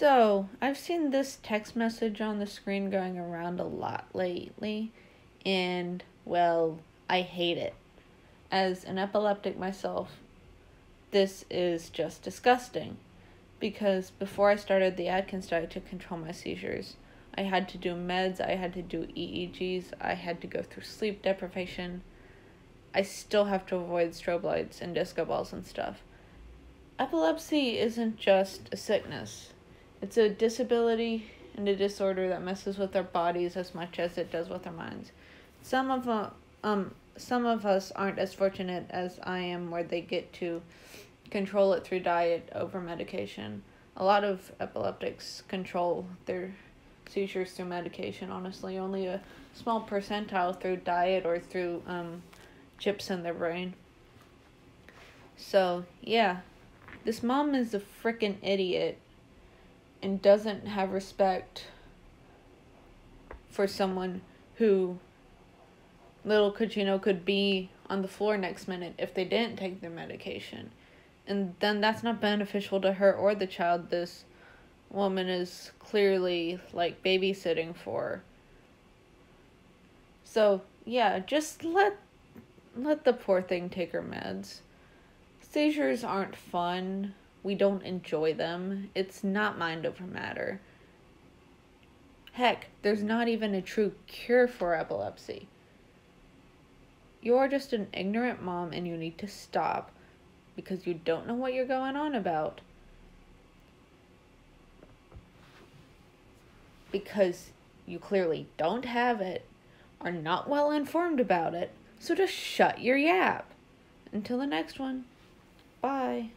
So, I've seen this text message on the screen going around a lot lately, and well, I hate it. As an epileptic myself, this is just disgusting. Because before I started the Atkins diet to control my seizures, I had to do meds, I had to do EEGs, I had to go through sleep deprivation. I still have to avoid strobe lights and disco balls and stuff. Epilepsy isn't just a sickness, it's a disability and a disorder that messes with our bodies as much as it does with our minds. Some of uh, um some of us aren't as fortunate as I am where they get to control it through diet over medication. A lot of epileptics control their seizures through medication, honestly. Only a small percentile through diet or through um, chips in their brain. So, yeah. This mom is a freaking idiot and doesn't have respect for someone who little know could be on the floor next minute if they didn't take their medication. And then that's not beneficial to her or the child this woman is clearly like babysitting for. So, yeah, just let let the poor thing take her meds. Seizures aren't fun. We don't enjoy them. It's not mind over matter. Heck, there's not even a true cure for epilepsy. You're just an ignorant mom and you need to stop because you don't know what you're going on about. Because you clearly don't have it, are not well informed about it, so just shut your yap. Until the next one. Bye.